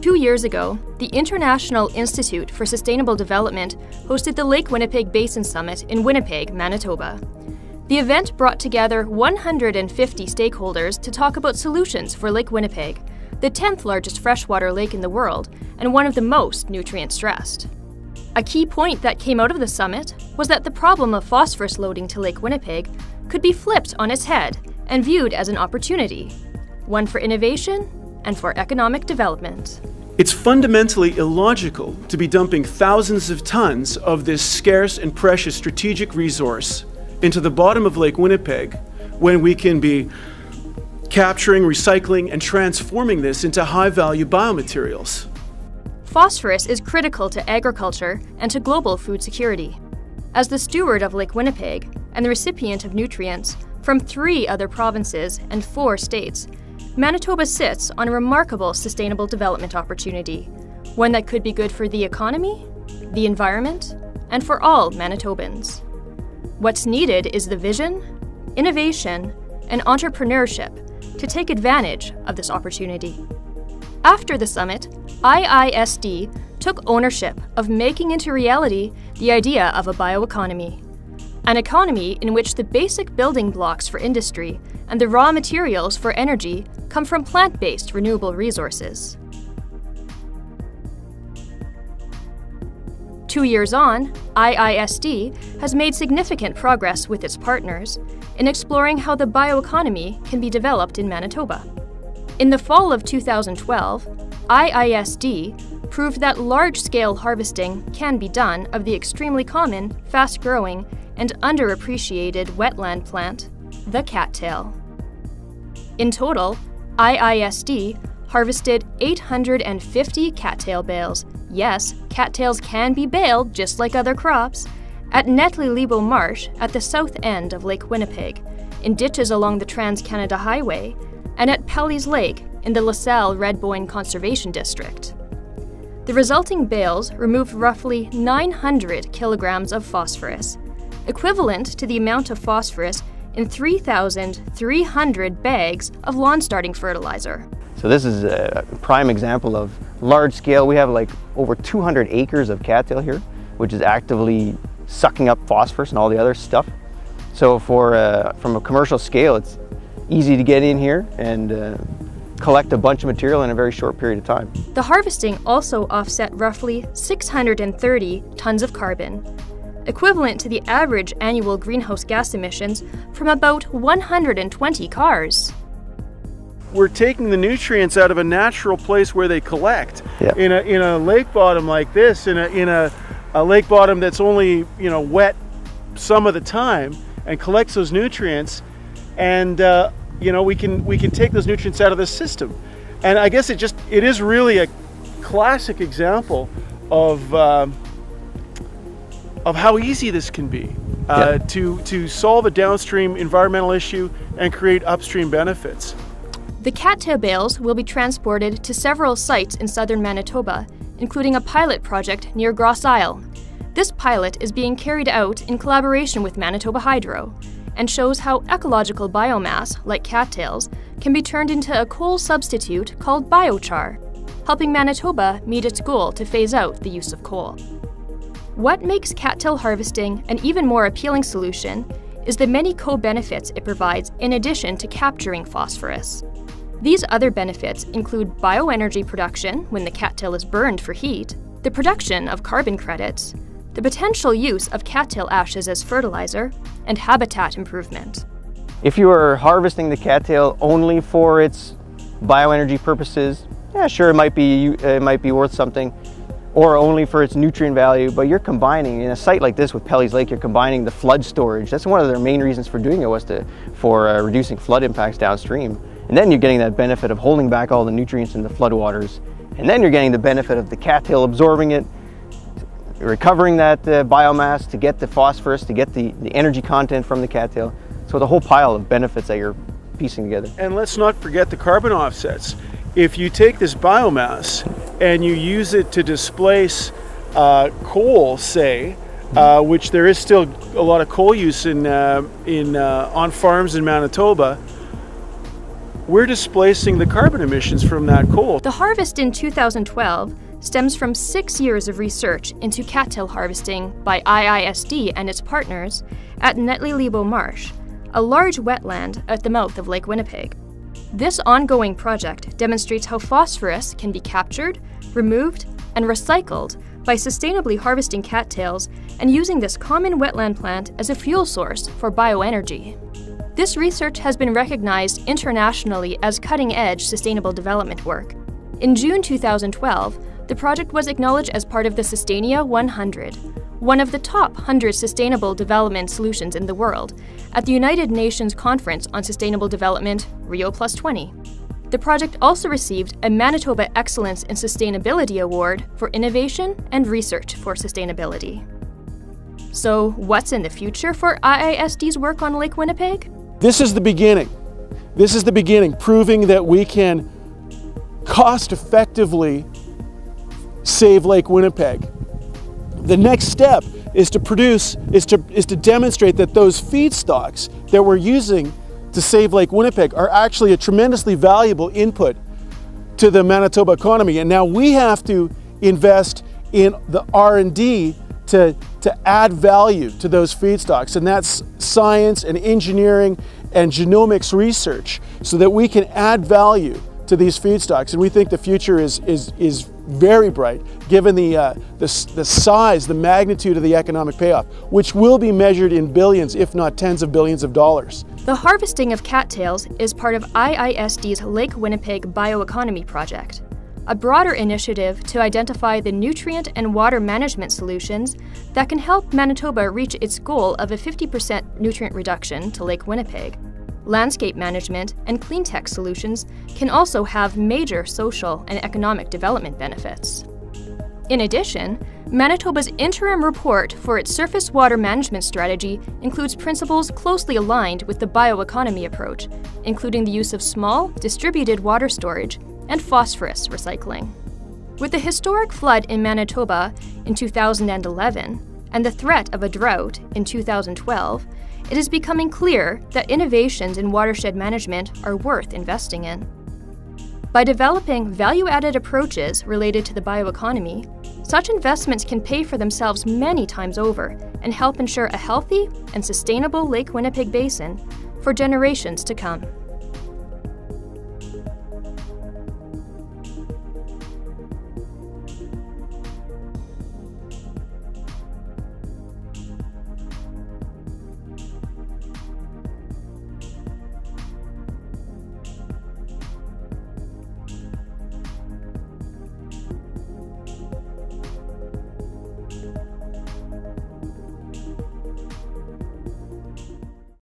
Two years ago, the International Institute for Sustainable Development hosted the Lake Winnipeg Basin Summit in Winnipeg, Manitoba. The event brought together 150 stakeholders to talk about solutions for Lake Winnipeg, the 10th largest freshwater lake in the world and one of the most nutrient stressed. A key point that came out of the summit was that the problem of phosphorus loading to Lake Winnipeg could be flipped on its head and viewed as an opportunity, one for innovation and for economic development. It's fundamentally illogical to be dumping thousands of tons of this scarce and precious strategic resource into the bottom of Lake Winnipeg when we can be capturing, recycling, and transforming this into high value biomaterials. Phosphorus is critical to agriculture and to global food security. As the steward of Lake Winnipeg and the recipient of nutrients from three other provinces and four states, Manitoba sits on a remarkable sustainable development opportunity, one that could be good for the economy, the environment, and for all Manitobans. What's needed is the vision, innovation, and entrepreneurship to take advantage of this opportunity. After the summit, IISD took ownership of making into reality the idea of a bioeconomy. An economy in which the basic building blocks for industry and the raw materials for energy come from plant based renewable resources. Two years on, IISD has made significant progress with its partners in exploring how the bioeconomy can be developed in Manitoba. In the fall of 2012, IISD proved that large scale harvesting can be done of the extremely common, fast growing, and underappreciated wetland plant, the cattail. In total, IISD harvested 850 cattail bales. Yes, cattails can be baled just like other crops. At Netley Libau Marsh at the south end of Lake Winnipeg, in ditches along the Trans Canada Highway, and at Pelly's Lake in the LaSalle Redboine Conservation District. The resulting bales removed roughly 900 kilograms of phosphorus, equivalent to the amount of phosphorus in 3,300 bags of lawn starting fertilizer. So this is a prime example of large scale. We have like over 200 acres of cattail here, which is actively sucking up phosphorus and all the other stuff. So for uh, from a commercial scale, it's easy to get in here and uh, collect a bunch of material in a very short period of time. The harvesting also offset roughly 630 tons of carbon, equivalent to the average annual greenhouse gas emissions from about 120 cars we're taking the nutrients out of a natural place where they collect. Yep. In a in a lake bottom like this, in a in a, a lake bottom that's only you know wet some of the time and collects those nutrients, and uh, you know we can we can take those nutrients out of the system, and I guess it just it is really a classic example of uh, of how easy this can be uh, yep. to to solve a downstream environmental issue and create upstream benefits. The cattail bales will be transported to several sites in southern Manitoba, including a pilot project near Grosse Isle. This pilot is being carried out in collaboration with Manitoba Hydro and shows how ecological biomass, like cattails, can be turned into a coal substitute called biochar, helping Manitoba meet its goal to phase out the use of coal. What makes cattail harvesting an even more appealing solution is the many co benefits it provides in addition to capturing phosphorus. These other benefits include bioenergy production when the cattail is burned for heat, the production of carbon credits, the potential use of cattail ashes as fertilizer, and habitat improvement. If you are harvesting the cattail only for its bioenergy purposes, yeah, sure, it might be it might be worth something, or only for its nutrient value. But you're combining in a site like this with Pelly's Lake, you're combining the flood storage. That's one of their main reasons for doing it was to for uh, reducing flood impacts downstream. And then you're getting that benefit of holding back all the nutrients in the floodwaters. And then you're getting the benefit of the cattail absorbing it, recovering that uh, biomass to get the phosphorus, to get the, the energy content from the cattail. So the whole pile of benefits that you're piecing together. And let's not forget the carbon offsets. If you take this biomass and you use it to displace uh, coal, say, uh, which there is still a lot of coal use in, uh, in, uh, on farms in Manitoba, we're displacing the carbon emissions from that coal. The harvest in 2012 stems from six years of research into cattail harvesting by IISD and its partners at Netley Libau Marsh, a large wetland at the mouth of Lake Winnipeg. This ongoing project demonstrates how phosphorus can be captured, removed, and recycled by sustainably harvesting cattails and using this common wetland plant as a fuel source for bioenergy. This research has been recognized internationally as cutting edge sustainable development work. In June 2012, the project was acknowledged as part of the Sustainia 100, one of the top 100 sustainable development solutions in the world, at the United Nations Conference on Sustainable Development, Rio Plus 20. The project also received a Manitoba Excellence in Sustainability Award for Innovation and Research for Sustainability. So, what's in the future for IISD's work on Lake Winnipeg? This is the beginning. This is the beginning, proving that we can cost effectively save Lake Winnipeg. The next step is to produce, is to, is to demonstrate that those feedstocks that we're using to save Lake Winnipeg are actually a tremendously valuable input to the Manitoba economy. And now we have to invest in the R&D to, to add value to those feedstocks. And that's science and engineering and genomics research so that we can add value to these feedstocks. And we think the future is, is, is very bright given the, uh, the, the size, the magnitude of the economic payoff, which will be measured in billions, if not tens of billions of dollars. The harvesting of cattails is part of IISD's Lake Winnipeg Bioeconomy Project, a broader initiative to identify the nutrient and water management solutions that can help Manitoba reach its goal of a 50% nutrient reduction to Lake Winnipeg landscape management, and clean tech solutions can also have major social and economic development benefits. In addition, Manitoba's interim report for its surface water management strategy includes principles closely aligned with the bioeconomy approach, including the use of small, distributed water storage and phosphorus recycling. With the historic flood in Manitoba in 2011 and the threat of a drought in 2012, it is becoming clear that innovations in watershed management are worth investing in. By developing value added approaches related to the bioeconomy, such investments can pay for themselves many times over and help ensure a healthy and sustainable Lake Winnipeg Basin for generations to come.